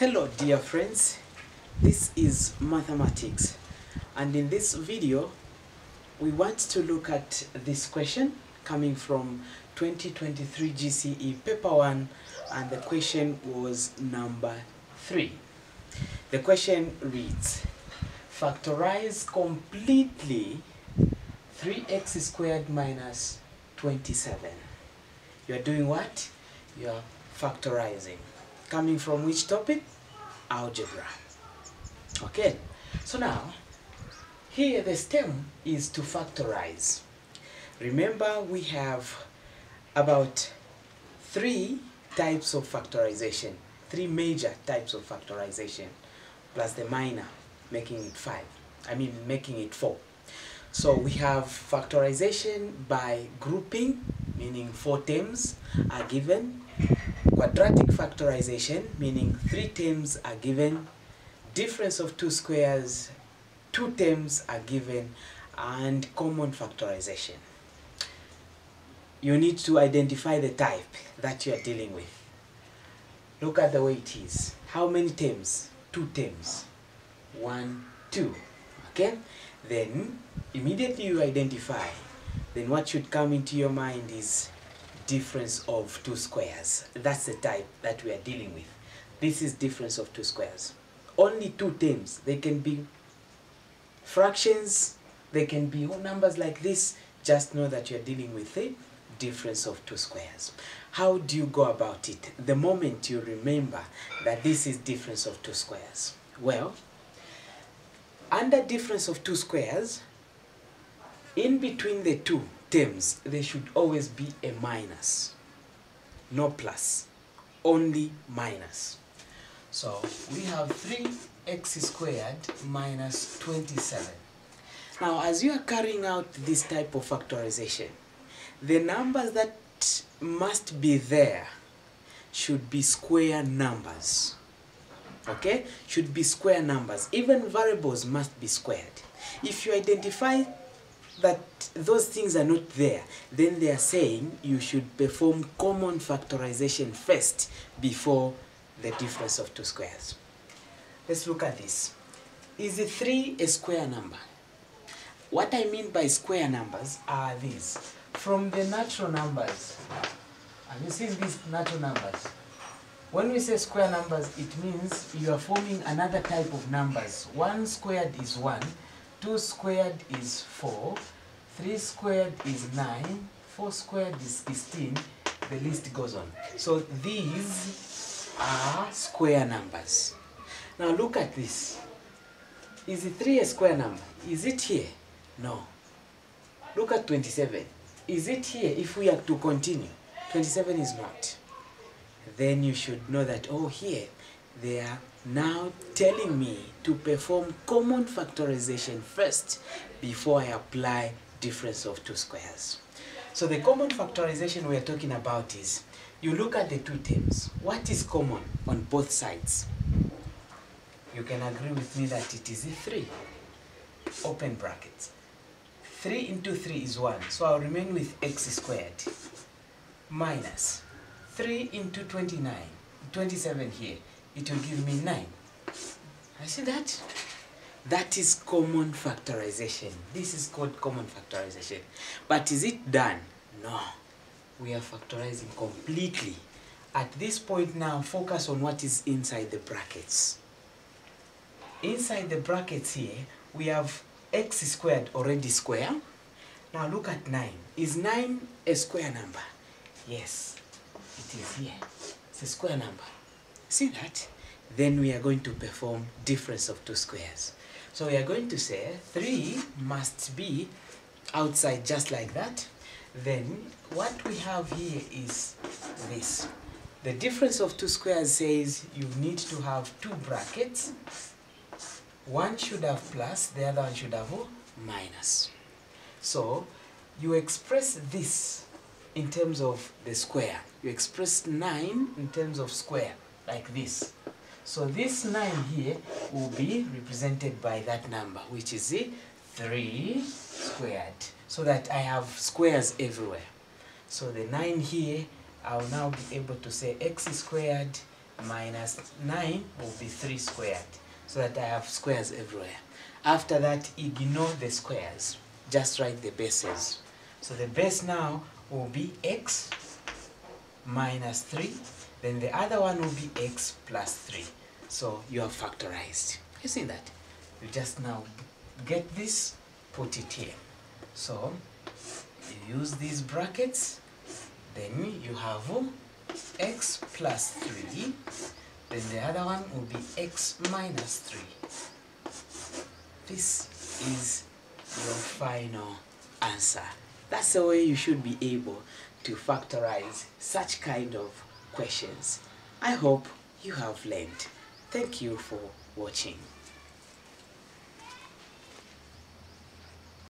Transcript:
Hello dear friends, this is mathematics and in this video we want to look at this question coming from 2023 GCE paper 1 and the question was number 3. The question reads, factorize completely 3x squared minus 27. You are doing what? You are factorizing. Coming from which topic? Algebra. Okay, so now here the stem is to factorize. Remember we have about three types of factorization, three major types of factorization, plus the minor, making it five. I mean making it four. So we have factorization by grouping, meaning four terms are given. Quadratic factorization, meaning three terms are given. Difference of two squares, two terms are given. And common factorization. You need to identify the type that you are dealing with. Look at the way it is. How many terms? Two terms. One, two. Okay? Then immediately you identify, then what should come into your mind is difference of two squares. That's the type that we are dealing with. This is difference of two squares. Only two terms. They can be fractions, they can be whole numbers like this. Just know that you're dealing with a difference of two squares. How do you go about it? The moment you remember that this is difference of two squares. Well, under difference of two squares, in between the two terms, there should always be a minus. No plus, only minus. So we have 3x squared minus 27. Now, as you are carrying out this type of factorization, the numbers that must be there should be square numbers okay should be square numbers even variables must be squared if you identify that those things are not there. Then they are saying you should perform common factorization first before the difference of two squares. Let's look at this. Is the 3 a square number? What i mean by square numbers are these. From the natural numbers have you seen these natural numbers? When we say square numbers, it means you are forming another type of numbers. 1 squared is 1, 2 squared is 4, 3 squared is 9, 4 squared is 16, the list goes on. So these are square numbers. Now look at this. Is it 3 a square number? Is it here? No. Look at 27. Is it here if we are to continue? 27 is not then you should know that, oh, here, there now telling me to perform common factorization first before I apply difference of two squares. So the common factorization we are talking about is, you look at the two terms. What is common on both sides? You can agree with me that it is 3. Open brackets. 3 into 3 is 1. So I'll remain with x squared minus 3 into 29, 27 here, it will give me 9. I see that? That is common factorization. This is called common factorization. But is it done? No. We are factorizing completely. At this point now, focus on what is inside the brackets. Inside the brackets here, we have x squared already square. Now look at 9. Is 9 a square number? Yes it is here. It's a square number. See that? Then we are going to perform difference of two squares. So we are going to say 3 must be outside just like that. Then what we have here is this. The difference of two squares says you need to have two brackets. One should have plus, the other one should have minus. So you express this in terms of the square. You express 9 in terms of square, like this. So this 9 here will be represented by that number, which is 3 squared. So that I have squares everywhere. So the 9 here, I'll now be able to say x squared minus 9 will be 3 squared so that I have squares everywhere. After that, ignore the squares. Just write the bases. So the base now will be x minus 3. Then the other one will be x plus 3. So you have factorized. You see that? You just now get this, put it here. So you use these brackets, then you have x plus 3, then the other one will be x minus 3. This is your final answer. That's the way you should be able to factorize such kind of questions. I hope you have learned. Thank you for watching.